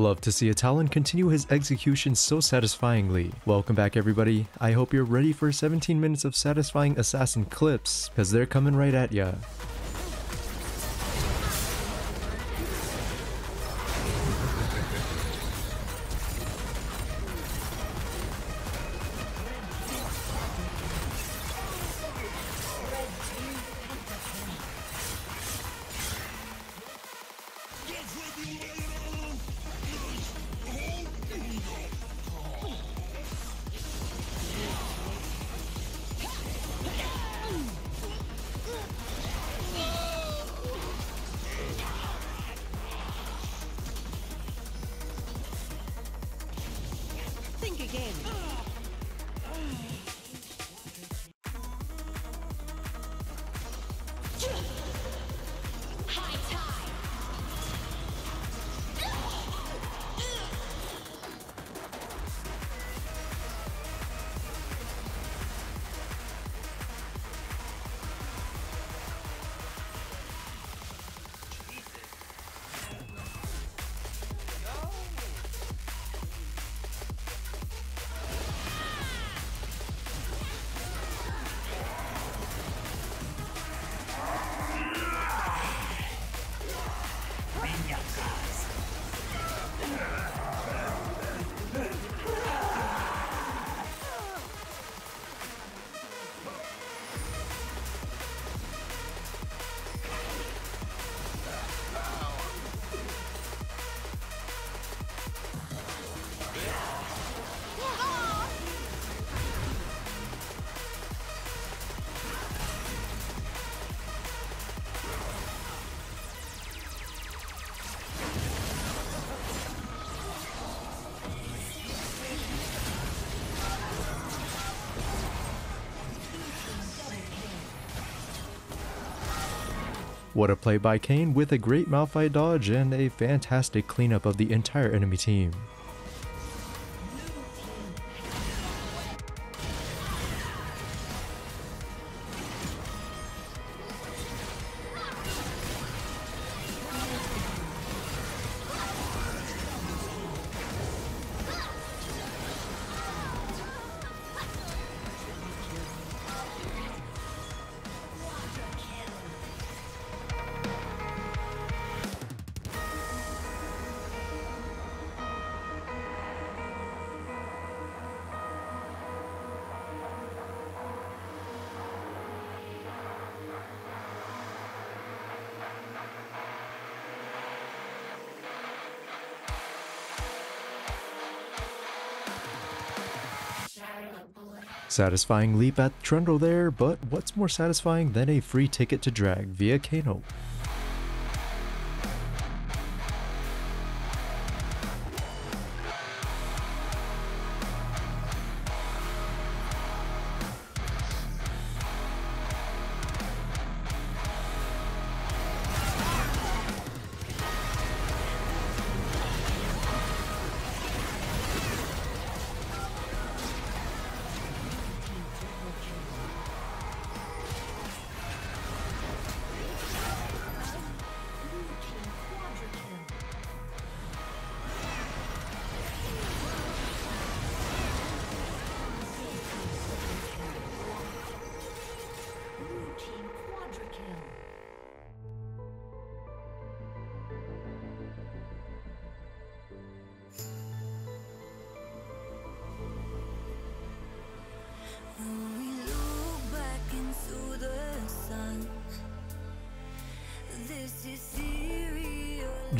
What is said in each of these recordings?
Love to see a Talon continue his execution so satisfyingly. Welcome back everybody. I hope you're ready for 17 minutes of satisfying assassin clips, cause they're coming right at ya. Again. What a play by Kayn with a great Malphite dodge and a fantastic cleanup of the entire enemy team. Satisfying leap at Trundle there, but what's more satisfying than a free ticket to drag via Kano?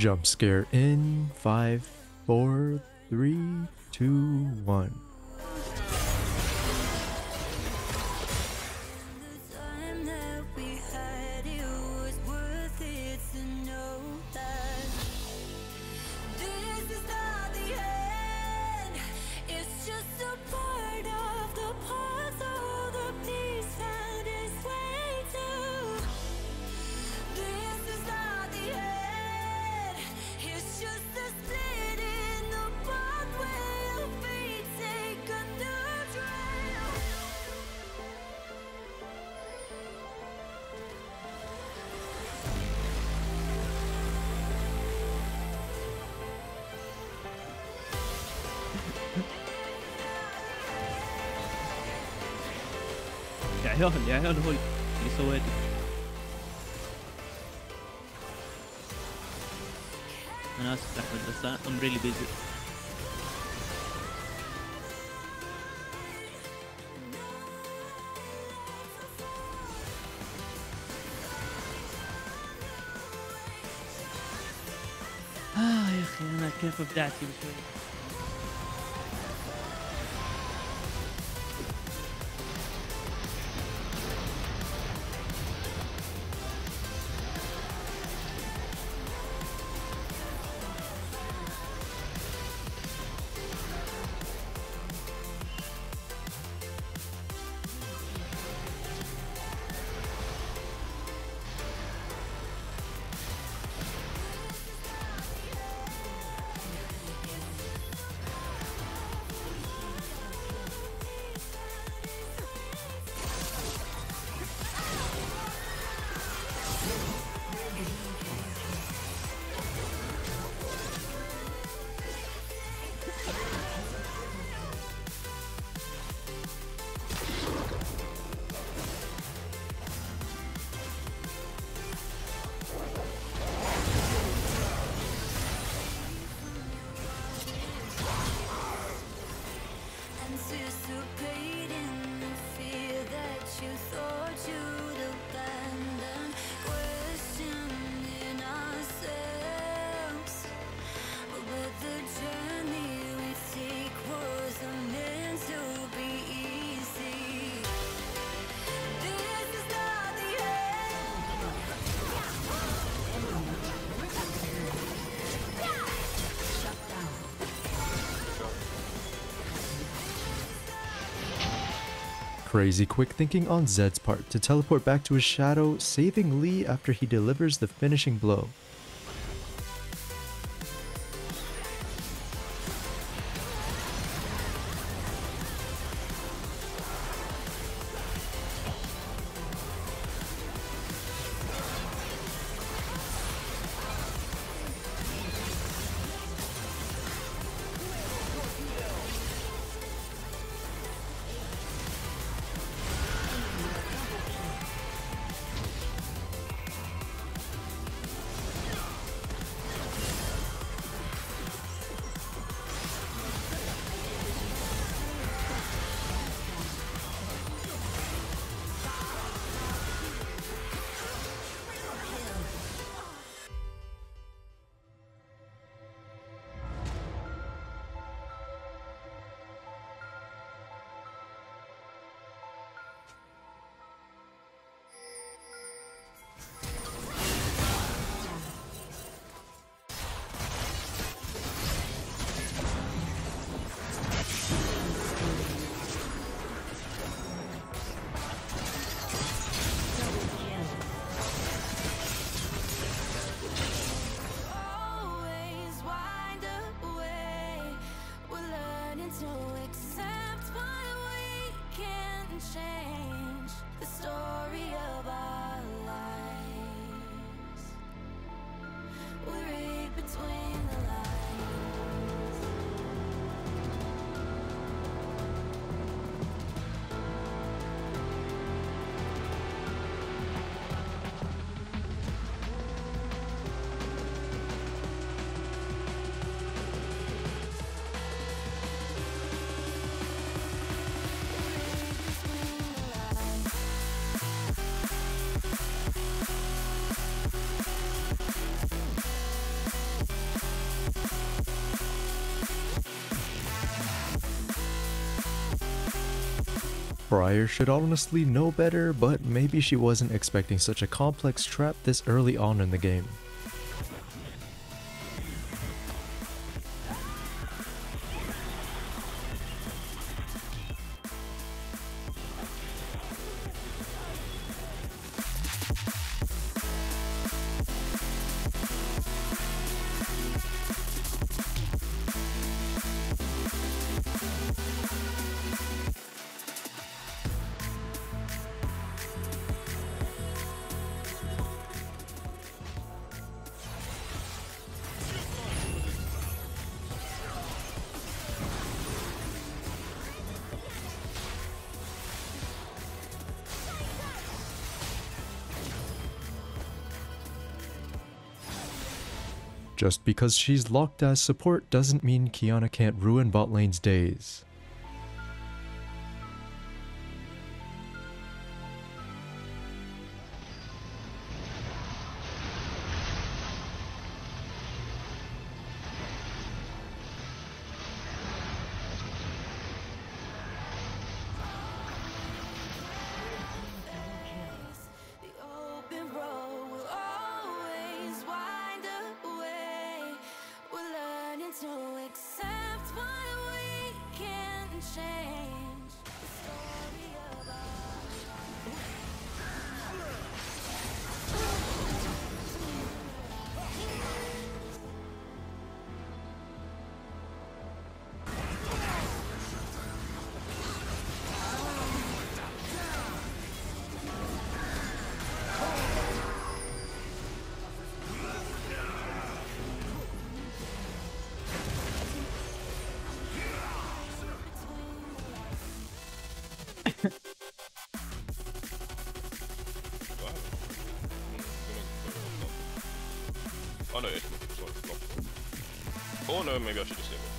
Jump scare in five, four, three, two, one. عيال يا عيال هو اللي سويته أنا آسف أحمد بس ام ريلي بيزي آه يا أخي أنا كيف أبدعتي بشوي؟ Crazy quick thinking on Zed's part to teleport back to his shadow, saving Lee after he delivers the finishing blow. Briar should honestly know better, but maybe she wasn't expecting such a complex trap this early on in the game. Just because she's locked as support doesn't mean Qiyana can't ruin bot lane's days. Oh no. Oh no, maybe I should just save it.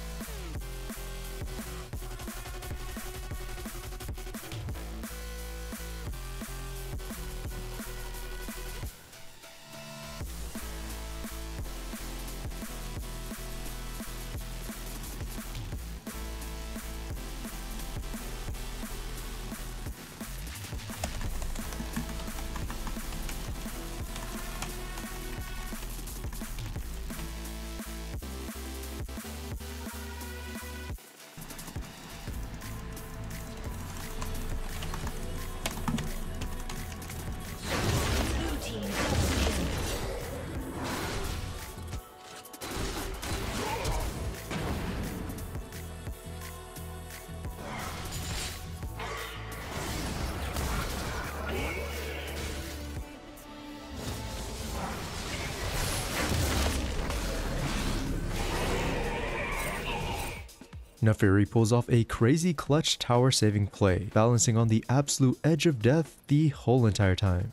Naafiri pulls off a crazy clutch tower saving play, balancing on the absolute edge of death the whole entire time.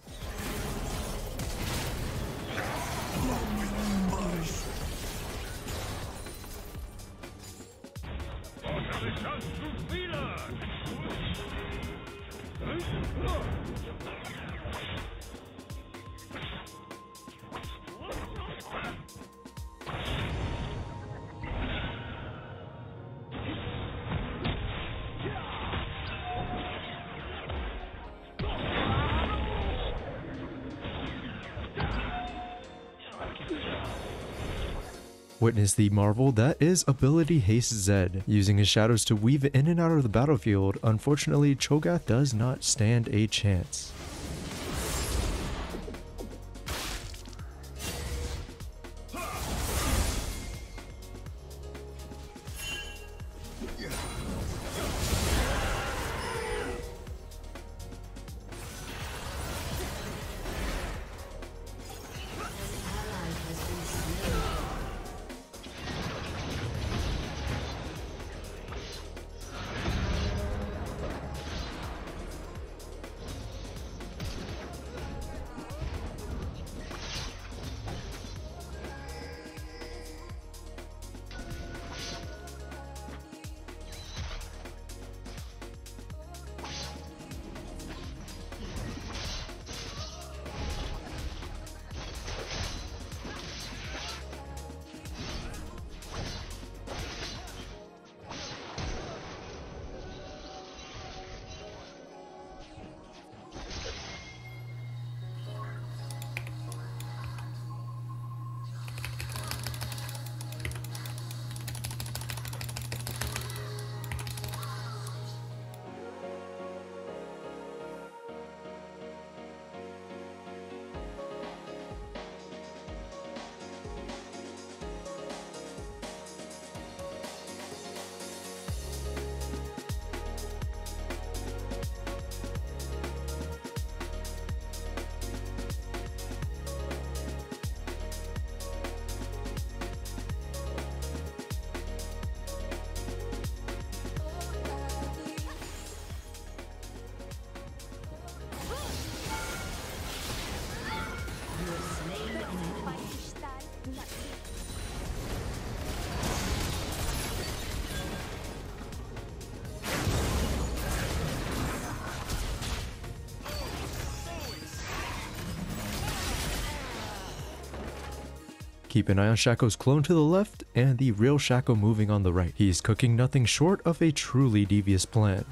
Witness the marvel that is ability Haste Zed. Using his shadows to weave in and out of the battlefield, unfortunately Cho'Gath does not stand a chance. Keep an eye on Shaco's clone to the left and the real Shaco moving on the right. He's cooking nothing short of a truly devious plan.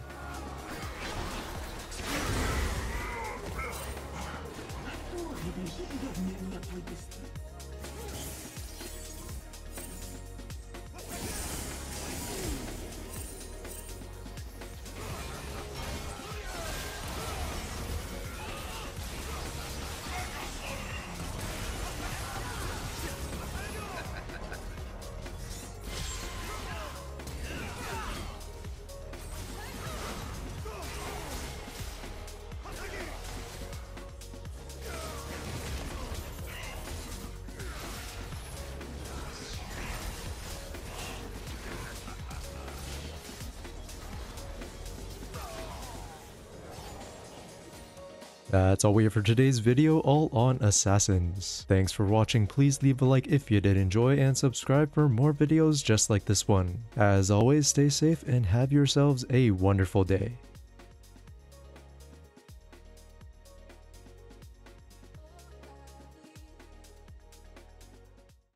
That's all we have for today's video, all on Assassins. Thanks for watching, please leave a like if you did enjoy and subscribe for more videos just like this one. As always, stay safe and have yourselves a wonderful day.